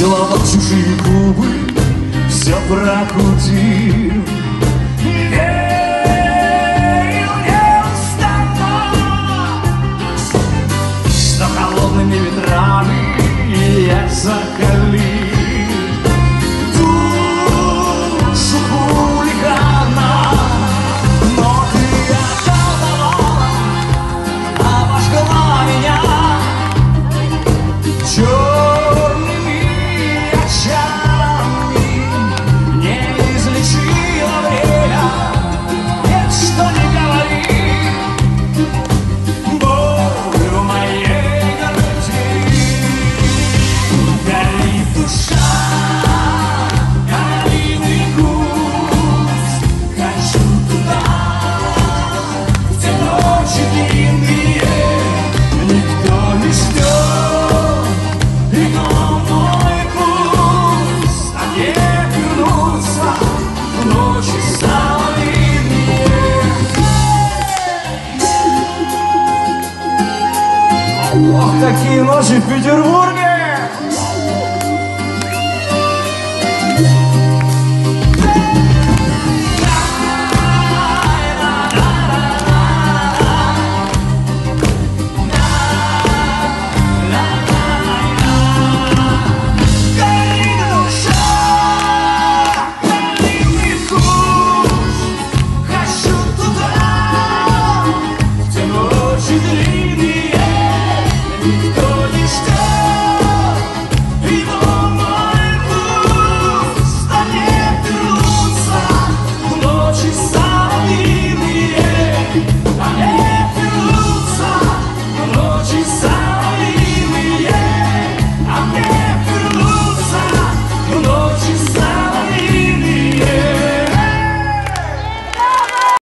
Целовал чужие губы, все прокутил Ох, такие ночи в Петербурге!